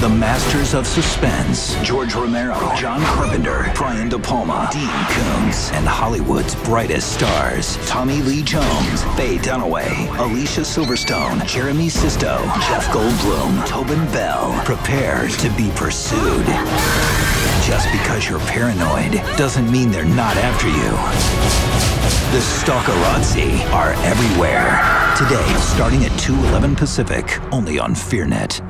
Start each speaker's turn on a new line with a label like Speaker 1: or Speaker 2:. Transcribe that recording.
Speaker 1: The masters of suspense. George Romero, John Carpenter, Brian De Palma, Dean Koontz, and Hollywood's brightest stars. Tommy Lee Jones, Faye Dunaway, Alicia Silverstone, Jeremy Sisto, Jeff Goldblum, Tobin Bell. Prepare to be pursued. Just because you're paranoid doesn't mean they're not after you. The Stalkerazzi are everywhere. Today, starting at 2.11 Pacific, only on FearNet.